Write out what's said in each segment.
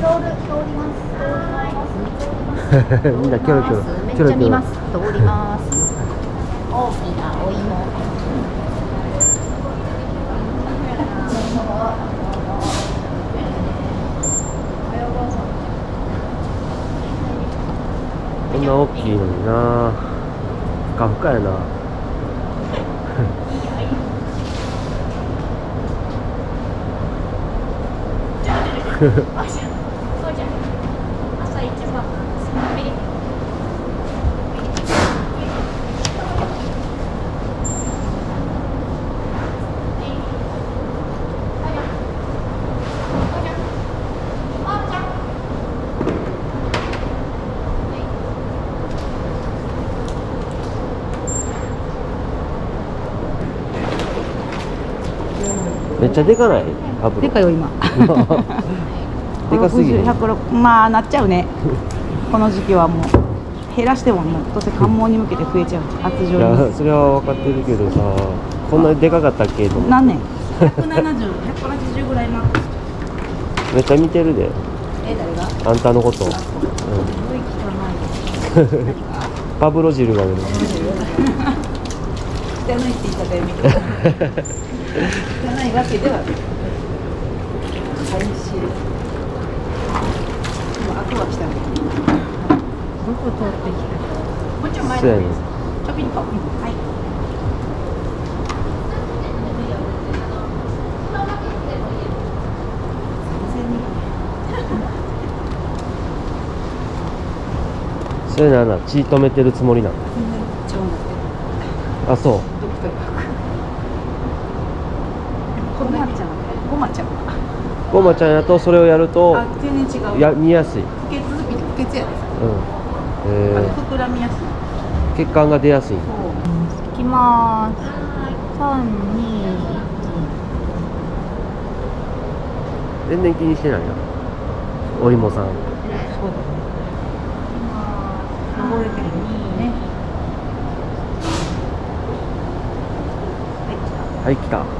みんなキョロキョロめっちゃ見ます。通ります。大きなお芋こんな大きいのになふかふかやなっちゃでかない？アプでかいよ今。でかすぎるまあなっちゃうね。この時期はもう減らしてももうどうせ関門に向けて増えちゃう。発情それは分かってるけどさこんなにでかかったっけ？と何年百七十百八十ぐらいマックスめっちゃ見てるで。え誰が？あんたのこと、うん、パブロジ汁が出る。汚いって言い方やいてかないわけではないし、でも後は来たね。どこ通ってきたもちい前です。ちょびと。はい。それなら血止めてるつもりなの、うん、あそうごまちゃん。ごまちゃんごまちゃんやとそれをやると全然違う。や見やすい。うん、えー、膨らみやすい。血管が出やすい。そう。きます。321全然気にしてないなお芋さん。はい来た。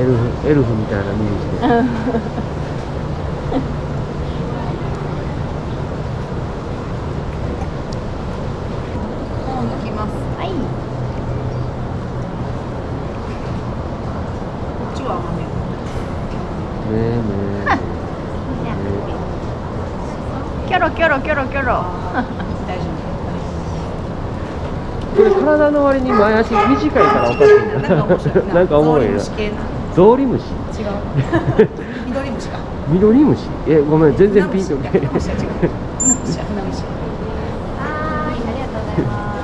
エルフエルフみたいな耳してもう抜きますはい。こっちは甘めねえねキョロキョロキョロキョロ。大丈えこれ体の割に前足短いからおかしいんだ夫なんか面白いな。なんかおもろいなゾウリムシ？違う。緑虫か。緑虫？えごめん全然ピンとけ船虫は違う船虫は船虫は。ーい。ありがとうございます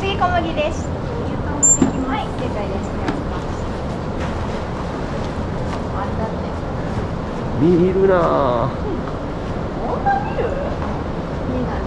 次小麦ですはい正解ですあれだって見るなあこんな見る見ない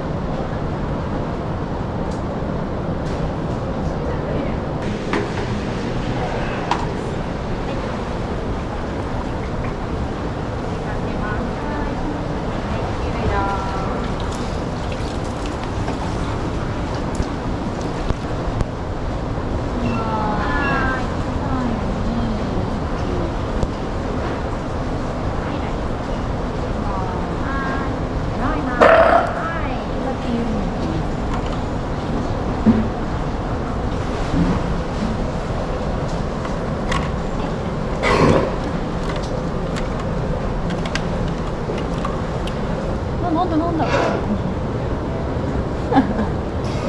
飲んだ飲んだ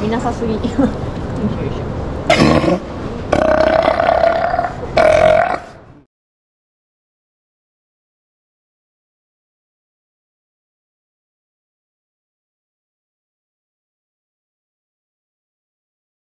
見なさすぎ。よいしょ